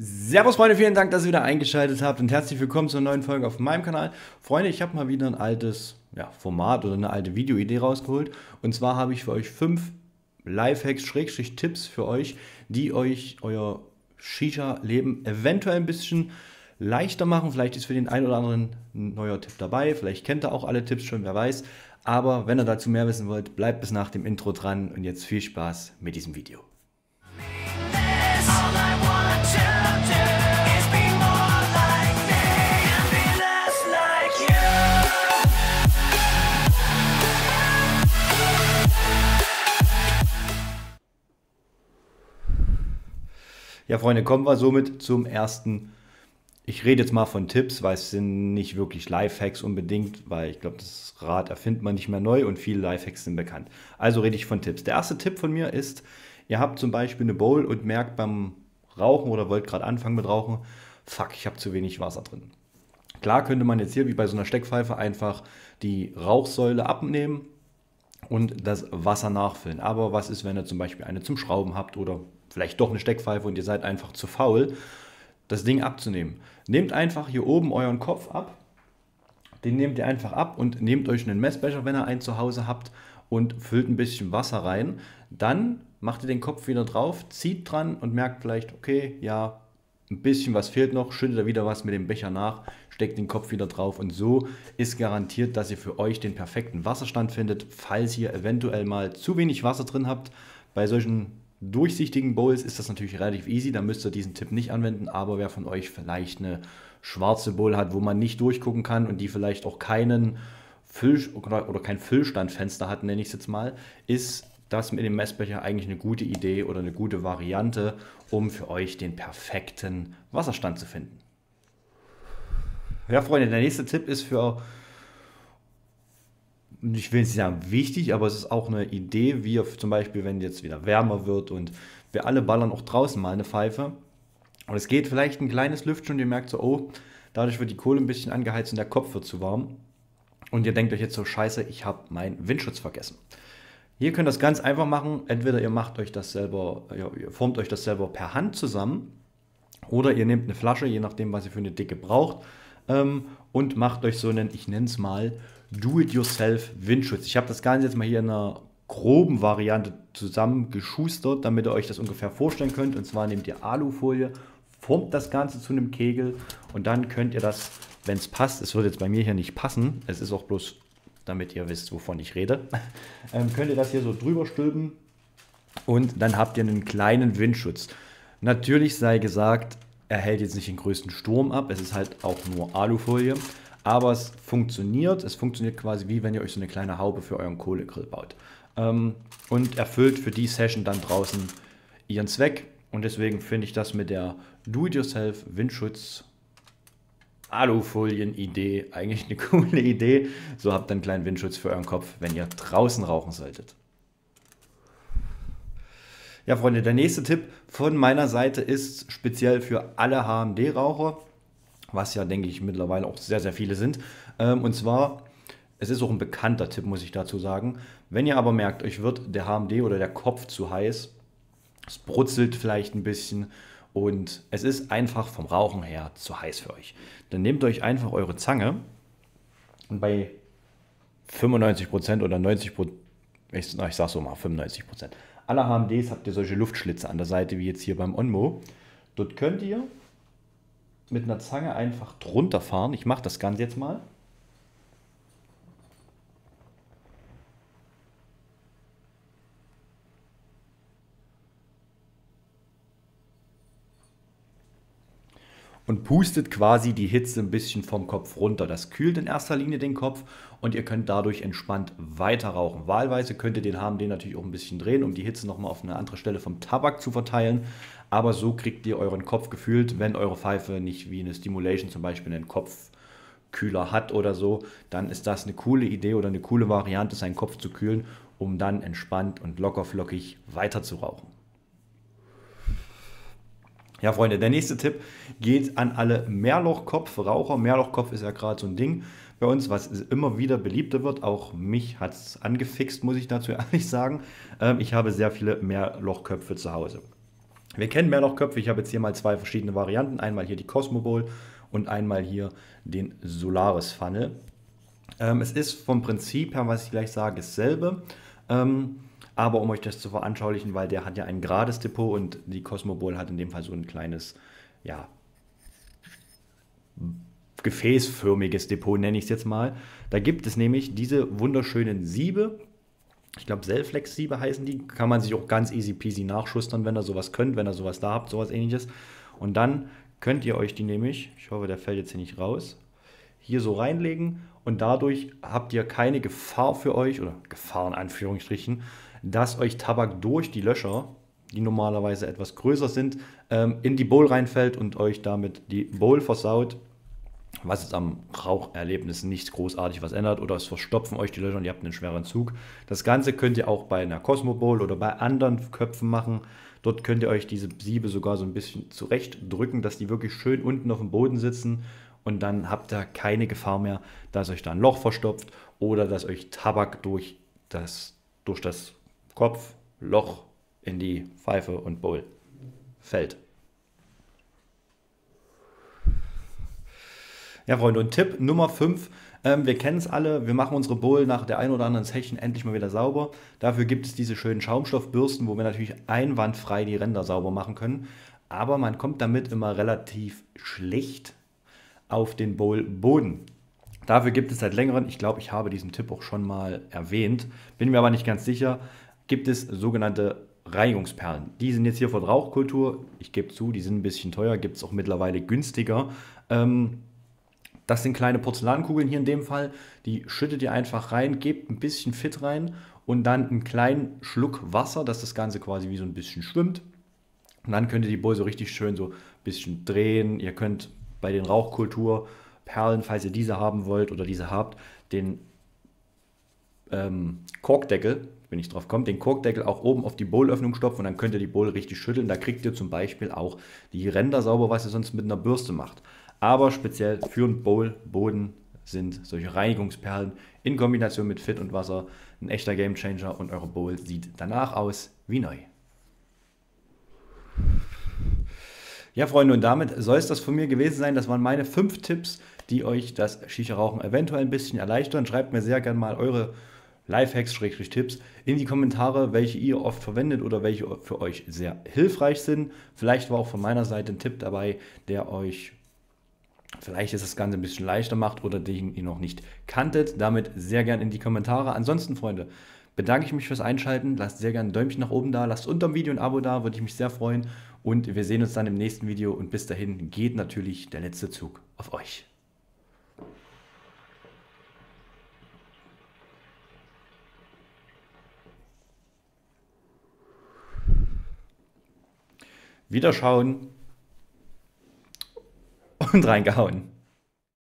Servus Freunde, vielen Dank, dass ihr wieder eingeschaltet habt und herzlich willkommen zur neuen Folge auf meinem Kanal. Freunde, ich habe mal wieder ein altes ja, Format oder eine alte Videoidee rausgeholt. Und zwar habe ich für euch fünf Lifehacks, Schrägstrich Tipps für euch, die euch euer Shisha-Leben eventuell ein bisschen leichter machen. Vielleicht ist für den einen oder anderen ein neuer Tipp dabei. Vielleicht kennt ihr auch alle Tipps schon, wer weiß. Aber wenn ihr dazu mehr wissen wollt, bleibt bis nach dem Intro dran und jetzt viel Spaß mit diesem Video. Ja, Freunde, kommen wir somit zum ersten. Ich rede jetzt mal von Tipps, weil es sind nicht wirklich Lifehacks unbedingt, weil ich glaube, das Rad erfindet man nicht mehr neu und viele Lifehacks sind bekannt. Also rede ich von Tipps. Der erste Tipp von mir ist, ihr habt zum Beispiel eine Bowl und merkt beim Rauchen oder wollt gerade anfangen mit Rauchen, fuck, ich habe zu wenig Wasser drin. Klar könnte man jetzt hier wie bei so einer Steckpfeife einfach die Rauchsäule abnehmen und das Wasser nachfüllen. Aber was ist, wenn ihr zum Beispiel eine zum Schrauben habt oder vielleicht doch eine Steckpfeife und ihr seid einfach zu faul, das Ding abzunehmen? Nehmt einfach hier oben euren Kopf ab, den nehmt ihr einfach ab und nehmt euch einen Messbecher, wenn ihr einen zu Hause habt und füllt ein bisschen Wasser rein. Dann macht ihr den Kopf wieder drauf, zieht dran und merkt vielleicht, okay, ja, ein bisschen was fehlt noch, schüttet ihr wieder was mit dem Becher nach, steckt den Kopf wieder drauf und so ist garantiert, dass ihr für euch den perfekten Wasserstand findet, falls ihr eventuell mal zu wenig Wasser drin habt. Bei solchen durchsichtigen Bowls ist das natürlich relativ easy, da müsst ihr diesen Tipp nicht anwenden, aber wer von euch vielleicht eine schwarze Bowl hat, wo man nicht durchgucken kann und die vielleicht auch keinen Füll oder, kein Füllstandfenster hat, nenne ich es jetzt mal, ist das mit dem Messbecher eigentlich eine gute Idee oder eine gute Variante, um für euch den perfekten Wasserstand zu finden. Ja, Freunde, der nächste Tipp ist für, ich will nicht sagen wichtig, aber es ist auch eine Idee, wie ihr zum Beispiel, wenn jetzt wieder wärmer wird und wir alle ballern auch draußen mal eine Pfeife. Und es geht vielleicht ein kleines Lüftchen und ihr merkt so, oh, dadurch wird die Kohle ein bisschen angeheizt und der Kopf wird zu warm. Und ihr denkt euch jetzt so, scheiße, ich habe meinen Windschutz vergessen. Hier könnt ihr das ganz einfach machen. Entweder ihr macht euch das selber, ihr formt euch das selber per Hand zusammen oder ihr nehmt eine Flasche, je nachdem, was ihr für eine Dicke braucht, ähm, und macht euch so einen, ich nenne es mal, Do-it-yourself Windschutz. Ich habe das Ganze jetzt mal hier in einer groben Variante zusammengeschustert, damit ihr euch das ungefähr vorstellen könnt. Und zwar nehmt ihr Alufolie, formt das Ganze zu einem Kegel und dann könnt ihr das, wenn es passt, es wird jetzt bei mir hier nicht passen, es ist auch bloß, damit ihr wisst, wovon ich rede, ähm, könnt ihr das hier so drüber stülpen und dann habt ihr einen kleinen Windschutz. Natürlich sei gesagt, er hält jetzt nicht den größten Sturm ab, es ist halt auch nur Alufolie, aber es funktioniert, es funktioniert quasi wie wenn ihr euch so eine kleine Haube für euren Kohlegrill baut. Ähm, und erfüllt für die Session dann draußen ihren Zweck und deswegen finde ich das mit der Do-it-yourself Windschutz Alufolien-Idee eigentlich eine coole Idee. So habt ihr einen kleinen Windschutz für euren Kopf, wenn ihr draußen rauchen solltet. Ja, Freunde, der nächste Tipp von meiner Seite ist speziell für alle HMD-Raucher, was ja, denke ich, mittlerweile auch sehr, sehr viele sind. Ähm, und zwar, es ist auch ein bekannter Tipp, muss ich dazu sagen. Wenn ihr aber merkt, euch wird der HMD oder der Kopf zu heiß, es brutzelt vielleicht ein bisschen und es ist einfach vom Rauchen her zu heiß für euch. Dann nehmt euch einfach eure Zange und bei 95% oder 90%, ich, na, ich sag so mal 95%, aller HMDs habt ihr solche Luftschlitze an der Seite, wie jetzt hier beim Onmo. Dort könnt ihr mit einer Zange einfach drunter fahren. Ich mache das Ganze jetzt mal. Und pustet quasi die Hitze ein bisschen vom Kopf runter. Das kühlt in erster Linie den Kopf und ihr könnt dadurch entspannt weiter rauchen. Wahlweise könnt ihr den HMD natürlich auch ein bisschen drehen, um die Hitze nochmal auf eine andere Stelle vom Tabak zu verteilen. Aber so kriegt ihr euren Kopf gefühlt, wenn eure Pfeife nicht wie eine Stimulation zum Beispiel einen Kopfkühler hat oder so, dann ist das eine coole Idee oder eine coole Variante, seinen Kopf zu kühlen, um dann entspannt und lockerflockig weiter zu rauchen. Ja, Freunde, der nächste Tipp geht an alle Mehrlochkopf-Raucher. Mehrlochkopf ist ja gerade so ein Ding bei uns, was immer wieder beliebter wird. Auch mich hat es angefixt, muss ich dazu ehrlich sagen. Ähm, ich habe sehr viele Mehrlochköpfe zu Hause. Wir kennen Mehrlochköpfe. Ich habe jetzt hier mal zwei verschiedene Varianten. Einmal hier die Cosmo Bowl und einmal hier den Solaris Funnel. Ähm, es ist vom Prinzip her, was ich gleich sage, dasselbe. Ähm, aber um euch das zu veranschaulichen, weil der hat ja ein gerades Depot und die Cosmo Bowl hat in dem Fall so ein kleines, ja, gefäßförmiges Depot, nenne ich es jetzt mal. Da gibt es nämlich diese wunderschönen Siebe. Ich glaube, Selflex-Siebe heißen die. Kann man sich auch ganz easy peasy nachschustern, wenn ihr sowas könnt, wenn ihr sowas da habt, sowas ähnliches. Und dann könnt ihr euch die nämlich, ich hoffe, der fällt jetzt hier nicht raus, hier so reinlegen und dadurch habt ihr keine Gefahr für euch, oder Gefahr in Anführungsstrichen, dass euch Tabak durch die Löcher, die normalerweise etwas größer sind, ähm, in die Bowl reinfällt und euch damit die Bowl versaut, was jetzt am Raucherlebnis nicht großartig was ändert oder es verstopfen euch die Löcher und ihr habt einen schweren Zug. Das Ganze könnt ihr auch bei einer Cosmo Bowl oder bei anderen Köpfen machen. Dort könnt ihr euch diese Siebe sogar so ein bisschen zurechtdrücken, dass die wirklich schön unten auf dem Boden sitzen und dann habt ihr keine Gefahr mehr, dass euch da ein Loch verstopft oder dass euch Tabak durch das, durch das Kopfloch in die Pfeife und Bowl fällt. Ja, Freunde, und Tipp Nummer 5. Ähm, wir kennen es alle, wir machen unsere Bowl nach der ein oder anderen Session endlich mal wieder sauber. Dafür gibt es diese schönen Schaumstoffbürsten, wo wir natürlich einwandfrei die Ränder sauber machen können. Aber man kommt damit immer relativ schlecht auf den Bowl-Boden. Dafür gibt es seit längerem, ich glaube, ich habe diesen Tipp auch schon mal erwähnt, bin mir aber nicht ganz sicher, gibt es sogenannte Reinigungsperlen. Die sind jetzt hier von Rauchkultur. Ich gebe zu, die sind ein bisschen teuer, gibt es auch mittlerweile günstiger. Ähm, das sind kleine Porzellankugeln hier in dem Fall. Die schüttet ihr einfach rein, gebt ein bisschen Fit rein und dann einen kleinen Schluck Wasser, dass das Ganze quasi wie so ein bisschen schwimmt. Und dann könnt ihr die Bowl so richtig schön so ein bisschen drehen. Ihr könnt bei den Rauchkulturperlen, falls ihr diese haben wollt oder diese habt, den ähm, Korkdeckel, wenn ich drauf komme, den Korkdeckel auch oben auf die Bowlöffnung stopfen und dann könnt ihr die Bowl richtig schütteln. Da kriegt ihr zum Beispiel auch die Ränder sauber, was ihr sonst mit einer Bürste macht. Aber speziell für einen Bowl-Boden sind solche Reinigungsperlen in Kombination mit Fit und Wasser ein echter Gamechanger und eure Bowl sieht danach aus wie neu. Ja, Freunde, und damit soll es das von mir gewesen sein. Das waren meine fünf Tipps, die euch das Shisha-Rauchen eventuell ein bisschen erleichtern. Schreibt mir sehr gerne mal eure Lifehacks-Tipps in die Kommentare, welche ihr oft verwendet oder welche für euch sehr hilfreich sind. Vielleicht war auch von meiner Seite ein Tipp dabei, der euch vielleicht ist das Ganze ein bisschen leichter macht oder den ihr noch nicht kanntet. Damit sehr gerne in die Kommentare. Ansonsten, Freunde, bedanke ich mich fürs Einschalten. Lasst sehr gerne ein Däumchen nach oben da. Lasst unter dem Video ein Abo da, würde ich mich sehr freuen. Und wir sehen uns dann im nächsten Video. Und bis dahin geht natürlich der letzte Zug auf euch. Wieder schauen und reingehauen.